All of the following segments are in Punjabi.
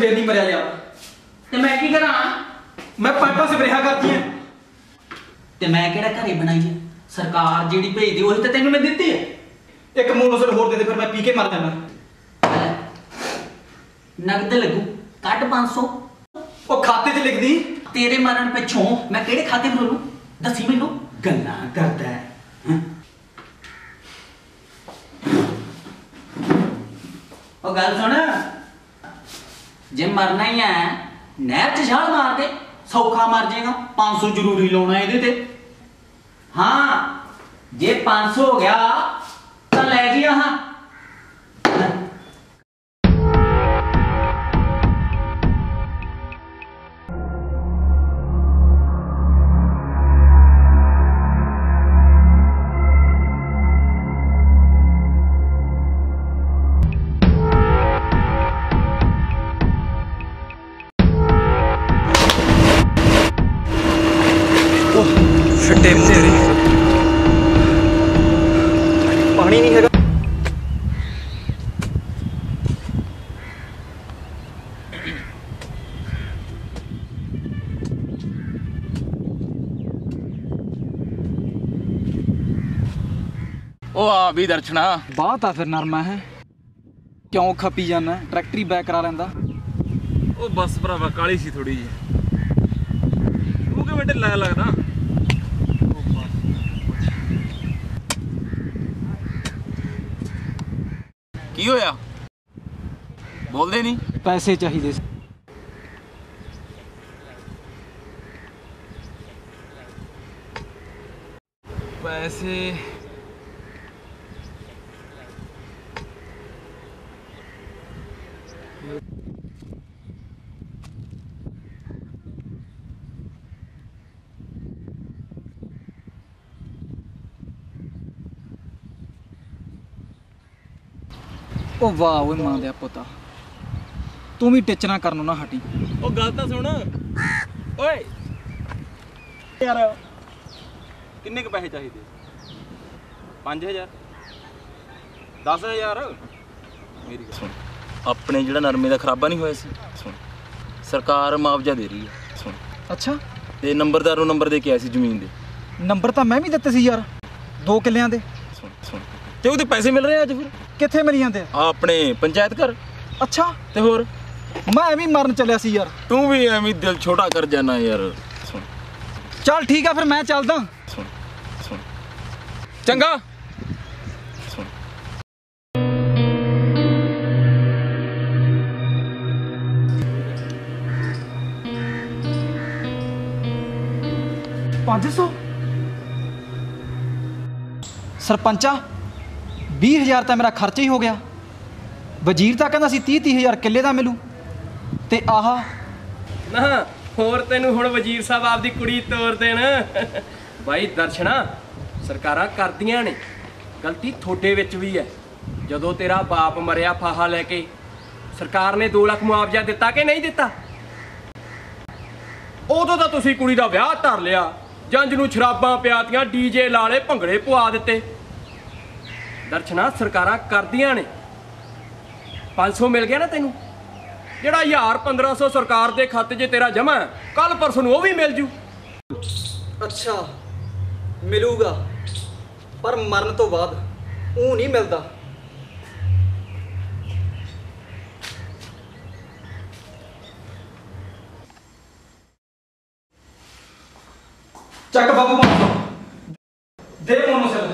ਫੇਰ ਨਹੀਂ ਮਰਿਆ ਲਿਆ। ਤੇ ਮੈਂ ਕੀ ਕਰਾਂ? ਮੈਂ ਪਾਈਪਾਂ ਸਪਰੇਹਾ ਕਰਦੀਆਂ। ਤੇ ਮੈਂ ਕਿਹੜਾ ਘਰੇ ਬਣਾਈ ਹੈ ਸਰਕਾਰ ਜਿਹੜੀ ਭੇਜਦੀ ਉਹੀ ਤਾਂ ਤੈਨੂੰ ਮੈਂ ਦਿੱਤੀ ਹੈ ਇੱਕ ਮੋਨੋਸਲ ਹੋਰ ਦੇ ਦੇ ਫਿਰ ਮੈਂ ਪੀ ਕੇ ਮਰ ਜਾਣਾ ਨਗਦ ਲੱਗੂ ਕੱਢ 500 ਉਹ ਖਾਤੇ 'ਚ ਲਿਖਦੀ? ਤੇਰੇ ਮਰਨ ਪਿੱਛੋਂ ਮੈਂ ਕਿਹੜੇ ਖਾਤੇ ਖੋਲੂ ਦੱਸੀ ਮੈਨੂੰ। ਗੱਲਾਂ ਕਰਦਾ ਹੈ? ਉਹ ਗੱਲ ਸੁਣ। ਜੇ ਮਰਨਾ ਹੀ ਹੈ, ਨਹਿਰ 'ਚ ਛਾਲ ਮਾਰ ਕੇ ਸੌਖਾ ਮਰ ਜਾਏਗਾ 500 ਜ਼ਰੂਰੀ ਲਾਉਣਾ ਇਹਦੇ ਤੇ। ਹਾਂ, ਜੇ 500 ਹੋ ਗਿਆ, ਤਾਂ ਲੈ ਜੀ ਹਾਂ ਫਿੱਟੇ ਮੂੰਹ ਤੇਰੇ। ਪਾਣੀ ਨਹੀਂ ਹੈਗਾ। ਉਹ ਆ ਵੀ ਦਰਸ਼ਨਾ। ਬਾਤ ਆ ਫਿਰ ਨਰਮਾ ਹੈ। ਕਿਉਂ ਖਪੀ ਜਾਣਾ ਟਰੈਕਟਰੀ ਬੈਕ ਕਰਾ ਲੈਂਦਾ। ਉਹ ਬੱਸ ਭਰਾਵਾ ਕਾਲੀ ਸੀ ਥੋੜੀ ਜੀ ਉਹ ਕਿਵੇਂ ਢਿੱਲਾ ਲੱਗਦਾ? ਕੀ ਹੋਇਆ ਬੋਲਦੇ ਨਹੀਂ ਪੈਸੇ ਚਾਹੀਦੇ ਸੀ। ਪੈਸੇ ਉਹ ਵਾਹ ਓਏ ਮਾਂ ਦੇ ਪੁੱਤਾ ਤੂੰ ਵੀ ਟਿਚਣਾ ਕਰਨੋਂ ਨਾ ਹਟੀ। ਉਹ ਗੱਲ ਤਾਂ ਸੁਣ। ਓਏ। ਯਾਰ ਕਿੰਨੇ ਕੁ ਪੈਸੇ ਚਾਹੀਦੇ? 5000 10000 ਮੇਰੀ ਗੱਲ ਸੁਣ। ਆਪਣੇ ਜਿਹੜਾ ਨਰਮੇ ਦਾ ਖਰਾਬਾ ਨਹੀਂ ਹੋਇਆ ਸੀ ਸੁਣ। ਸਰਕਾਰ ਮੁਆਵਜ਼ਾ ਦੇ ਰਹੀ ਹੈ ਸੁਣ। ਅੱਛਾ। ਤੇ ਨੰਬਰਦਾਰ ਨੂੰ ਨੰਬਰ ਦੇ ਕੇ ਆਇਆ ਸੀ ਜ਼ਮੀਨ ਦੇ। ਨੰਬਰ ਤਾਂ ਮੈਂ ਵੀ ਦਿੱਤੇ ਸੀ ਯਾਰ। ਦੋ ਕਿੱਲਿਆਂ ਦੇ। ਸੁਣ ਸੁਣ। ਤੇ ਉਹਦੇ ਪੈਸੇ ਮਿਲ ਰਹੇ ਆ ਅੱਜ ਫਿਰ? ਕਿੱਥੇ ਮਿਲ ਜਾਂਦੇ ਆ? ਆਪਣੇ ਪੰਚਾਇਤ ਘਰ। ਅੱਛਾ। ਤੇ ਹੋਰ? ਮੈਂ ਐਵੇਂ ਮਰਨ ਚੱਲਿਆ ਸੀ ਯਾਰ। ਤੂੰ ਵੀ ਐਵੇਂ ਦਿਲ ਛੋਟਾ ਕਰ ਜਾਣਾ ਯਾਰ। ਸੁਣ। ਚੱਲ ਠੀਕ ਆ ਫਿਰ ਮੈਂ ਚੱਲਦਾ। ਸੁਣ ਸੁਣ। ਚੰਗਾ। ਪੰਜ ਸੌ? ਸਰਪੰਚਾ? 20000 ਤਾਂ ਮੇਰਾ ਖਰਚਾ ਹੀ ਹੋ ਗਿਆ। ਵਜ਼ੀਰ ਤਾਂ ਕਹਿੰਦਾ ਸੀ 30 30000 ਕਿੱਲੇ ਦਾ ਮਿਲੂ। ਤੇ ਆਹ ਨਾ, ਹੋਰ ਤੈਨੂੰ ਹੁਣ ਵਜ਼ੀਰ ਸਾਹਿਬ ਆਪਦੀ ਕੁੜੀ ਤੋਰ ਦੇਣ। ਬਾਈ ਦਰਸ਼ਨਾ, ਸਰਕਾਰਾਂ ਕਰਦੀਆਂ ਨੇ। ਗਲਤੀ ਤੁਹਾਡੇ ਵਿੱਚ ਵੀ ਹੈ। ਜਦੋਂ ਤੇਰਾ ਬਾਪ ਮਰਿਆ ਫਾਹਾ ਲੈ ਕੇ, ਸਰਕਾਰ ਨੇ 2 ਲੱਖ ਮੁਆਵਜ਼ਾ ਦਿੱਤਾ ਕਿ ਨਹੀਂ ਦਿੱਤਾ? ਉਦੋਂ ਤਾਂ ਤੁਸੀਂ ਕੁੜੀ ਦਾ ਵਿਆਹ ਧਰ ਲਿਆ। ਜੰਜ ਨੂੰ ਸ਼ਰਾਬਾਂ ਪਿਆਤੀਆਂ ਡੀਜੇ ਲਾਲੇ ਭੰਗੜੇ ਪਵਾ ਦਿੱਤੇ। ਦਰਸ਼ਨਾ ਸਰਕਾਰਾਂ ਕਰਦੀਆਂ ਨੇ। 500 ਮਿਲ ਗਿਆ ਨਾ ਤੈਨੂੰ? ਜਿਹੜਾ 1000 1500 ਸਰਕਾਰ ਦੇ ਖਾਤੇ 'ਚ ਤੇਰਾ ਜਮਾ ਕੱਲ ਪਰਸੋਂ ਨੂੰ ਉਹ ਵੀ ਮਿਲ ਜੂ। ਅੱਛਾ, ਮਿਲੂਗਾ, ਪਰ ਮਰਨ ਤੋਂ ਬਾਅਦ ਉਹ ਨਹੀਂ ਮਿਲਦਾ। ਚੱਕ ਬਾਬੂ ਮਾਸੋ ਦੇ ਮੋਨੋ ਸਰ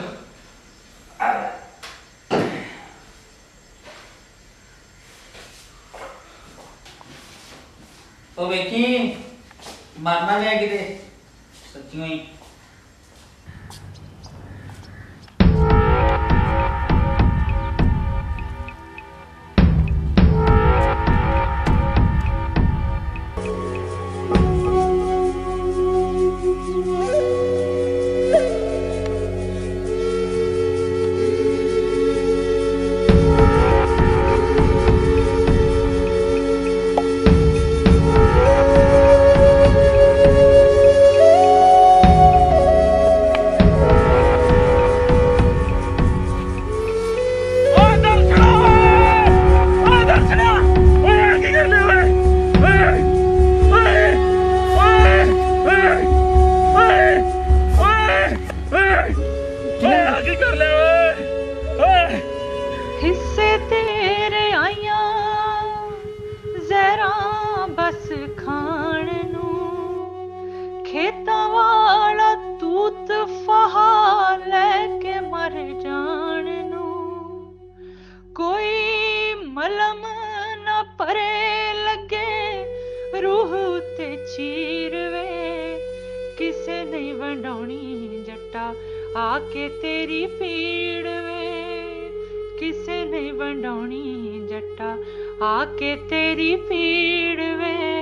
ਉਹ ਵੇਖੀ ਮਰਨਾ ਲਿਆ ਕਿਤੇ? ਸੱਚੀਓ ਹੀ। ਤੇ ਚੀਰਵੇ ਕਿਸੇ ਨਹੀਂ ਵੰਡਾਉਣੀ ਜੱਟਾ ਆ ਕੇ ਤੇਰੀ ਪੀੜ ਵੇ ਕਿਸੇ ਨਹੀਂ ਵੰਡਾਉਣੀ ਜੱਟਾ ਆ ਕੇ ਤੇਰੀ ਪੀੜ ਵੇ